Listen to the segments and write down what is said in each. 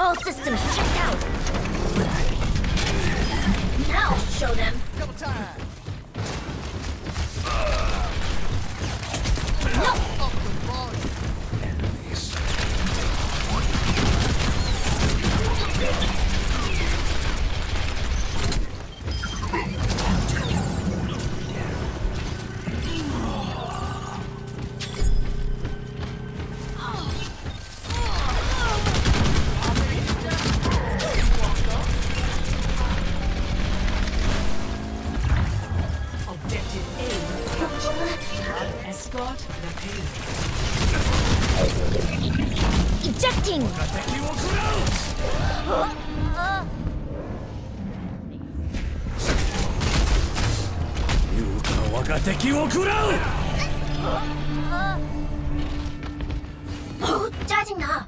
All systems checked out. Now show them. Double time. Thinking! Yuka Wagateki will grow! Oh, judging now!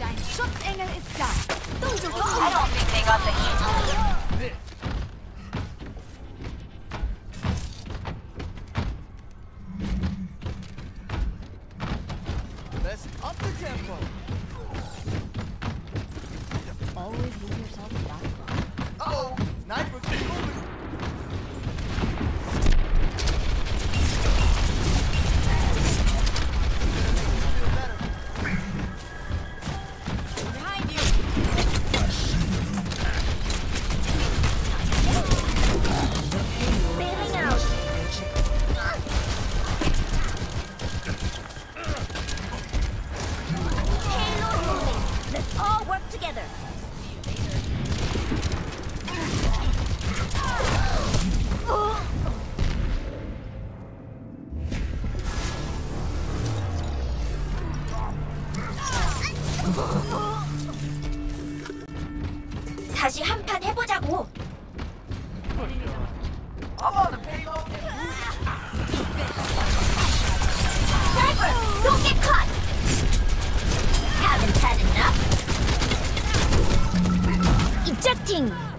大 Schutzengel ist da. Dungeon, komm! I don't think they got the heat. the temple. 다시 한 판 해보자고. 이퍼 입장팅.